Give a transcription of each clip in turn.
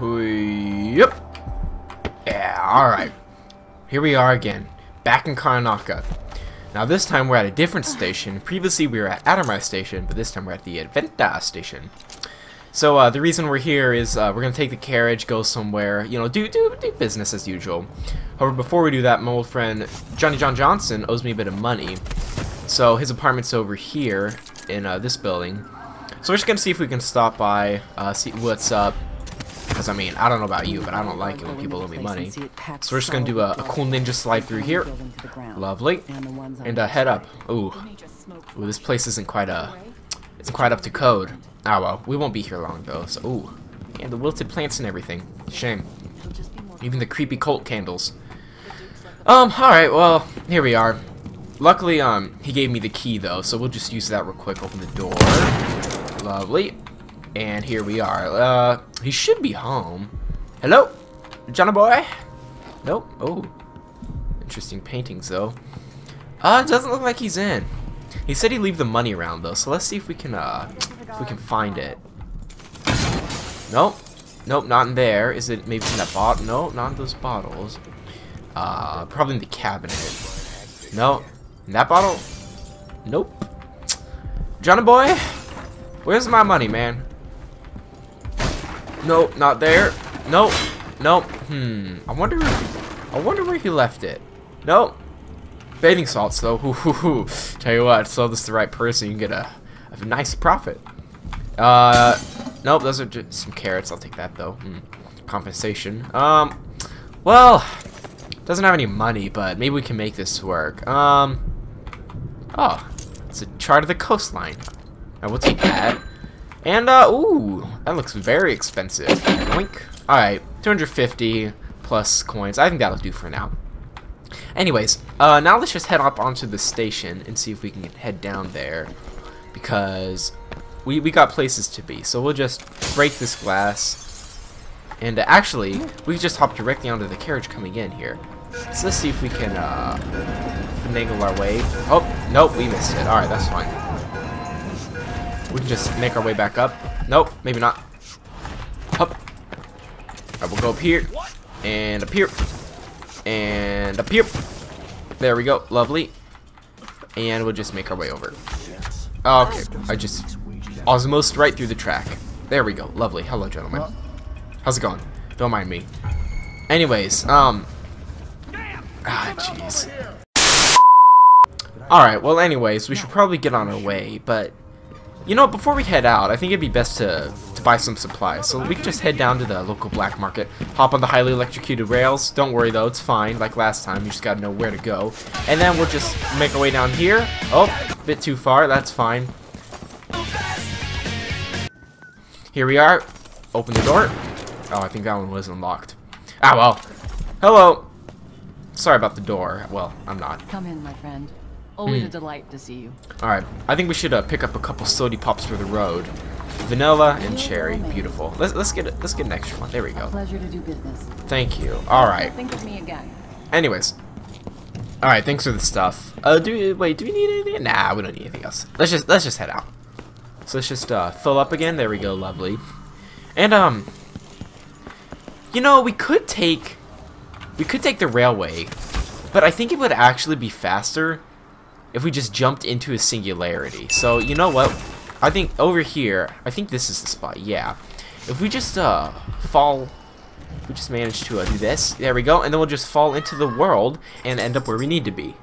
Yep. Yeah, alright. Here we are again, back in Karanaka. Now this time we're at a different station. Previously we were at Adamai Station, but this time we're at the Adventa Station. So uh, the reason we're here is uh, we're going to take the carriage, go somewhere, you know, do, do, do business as usual. However, before we do that, my old friend Johnny John Johnson owes me a bit of money. So his apartment's over here in uh, this building. So we're just going to see if we can stop by, uh, see what's up, because, I mean, I don't know about you, but I don't like it when people owe me money. So we're just going to do a, a, cool ninja slide through here. Lovely. And uh, head up. Ooh. Ooh, this place isn't quite, uh, isn't quite up to code. Ah, well. We won't be here long, though. So, ooh. And the wilted plants and everything. Shame. Even the creepy cult candles. Um, alright, well, here we are. Luckily, um, he gave me the key, though, so we'll just use that real quick. Open the door. Lovely. And here we are. Uh, he should be home. Hello? Johnny boy? Nope. Oh. Interesting paintings, though. Uh, doesn't look like he's in. He said he'd leave the money around, though, so let's see if we can, uh, if we can find it. Nope. Nope, not in there. Is it maybe in that bottle? No, not in those bottles. Uh, probably in the cabinet. No. In that bottle? Nope. Johnny boy? Where's my money, man? Nope, not there. Nope. Nope. Hmm. I wonder. I wonder where he left it. Nope. Bathing salts, though. Hoo, hoo. Tell you what, sell this to the right person, you can get a, a nice profit. Uh, nope. Those are just some carrots. I'll take that though. Hmm. Compensation. Um. Well, doesn't have any money, but maybe we can make this work. Um. Oh, it's a chart of the coastline. I will take that. And, uh, ooh, that looks very expensive. Oink. Alright, 250 plus coins. I think that'll do for now. Anyways, uh, now let's just head up onto the station and see if we can head down there. Because we, we got places to be. So we'll just break this glass. And uh, actually, we just hop directly onto the carriage coming in here. So let's see if we can uh, finagle our way. Oh, nope, we missed it. Alright, that's fine. We can just make our way back up. Nope, maybe not. Up. Alright, we'll go up here. And up here. And up here. There we go. Lovely. And we'll just make our way over. Okay, I just osmosed right through the track. There we go. Lovely. Hello, gentlemen. How's it going? Don't mind me. Anyways, um... Ah, jeez. Alright, well anyways, we should probably get on our way, but you know, before we head out, I think it'd be best to, to buy some supplies. So we can just head down to the local black market, hop on the highly electrocuted rails. Don't worry though, it's fine. Like last time, you just gotta know where to go. And then we'll just make our way down here. Oh, bit too far, that's fine. Here we are. Open the door. Oh, I think that one was unlocked. Ah, well. Hello. Sorry about the door. Well, I'm not. Come in, my friend. Always a delight to see you. Alright, I think we should uh, pick up a couple sody pops for the road. Vanilla and cherry, beautiful. Let's let's get let's get an extra one. There we go. Pleasure to do business. Thank you. All right. Think of me again. Anyways, all right. Thanks for the stuff. Uh, do we, wait? Do we need anything? Nah, we don't need anything else. Let's just let's just head out. So let's just uh, fill up again. There we go. Lovely. And um, you know, we could take we could take the railway, but I think it would actually be faster if we just jumped into a singularity. So, you know what? I think over here, I think this is the spot, yeah. If we just, uh, fall, we just manage to uh, do this, there we go, and then we'll just fall into the world and end up where we need to be.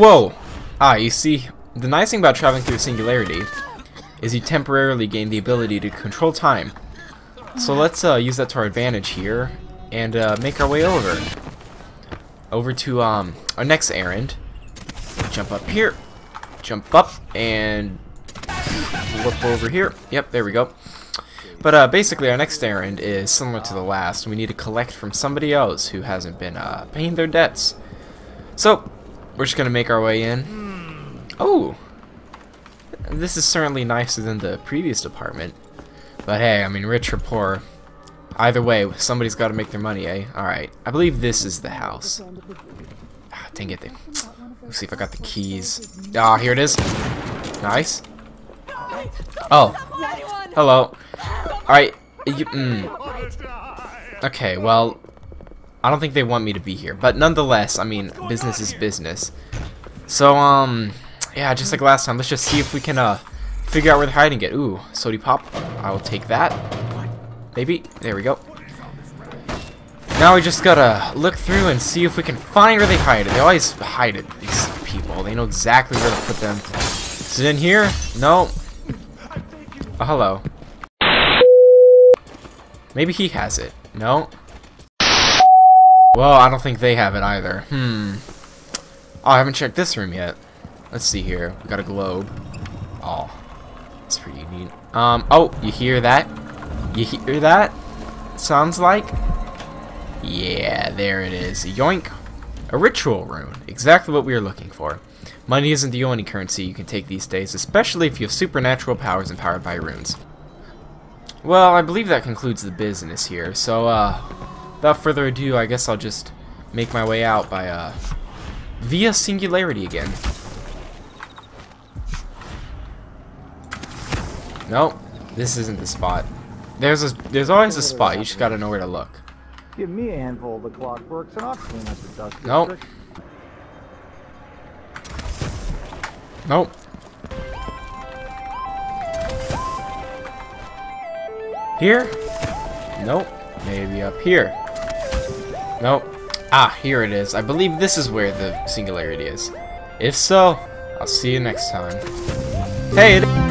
Whoa! Ah, you see, the nice thing about traveling through Singularity is you temporarily gain the ability to control time. So let's uh, use that to our advantage here and uh, make our way over. Over to um, our next errand. Jump up here, jump up, and warp over here. Yep, there we go. But uh, basically, our next errand is similar to the last. We need to collect from somebody else who hasn't been uh, paying their debts. So, we're just gonna make our way in. Oh! This is certainly nicer than the previous department. But hey, I mean, rich or poor, Either way, somebody's got to make their money, eh? Alright. I believe this is the house. Ah, dang it. Let's see if I got the keys. Ah, here it is. Nice. Oh. Hello. Alright. Mm. Okay, well, I don't think they want me to be here. But nonetheless, I mean, business is business. So, um, yeah, just like last time, let's just see if we can, uh, figure out where they're hiding it. Ooh, sody pop. I will take that. Maybe. There we go. Now we just gotta look through and see if we can find where they hide it. They always hide it, these people. They know exactly where to put them. Is it in here? No. Oh, hello. Maybe he has it. No. Well, I don't think they have it either. Hmm. Oh, I haven't checked this room yet. Let's see here. We got a globe. Oh. That's pretty neat. Um, oh, you hear that? You hear that? Sounds like? Yeah, there it is. Yoink. A ritual rune. Exactly what we were looking for. Money isn't the only currency you can take these days, especially if you have supernatural powers empowered by runes. Well, I believe that concludes the business here, so, uh, without further ado, I guess I'll just make my way out by, uh, via singularity again. Nope, this isn't the spot. There's a, there's always a spot, you just gotta know where to look. Give me a handful of the clockworks and I'll clean up the dust. Nope. Nope. Here? Nope. Maybe up here. Nope. Ah, here it is. I believe this is where the singularity is. If so, I'll see you next time. Hey!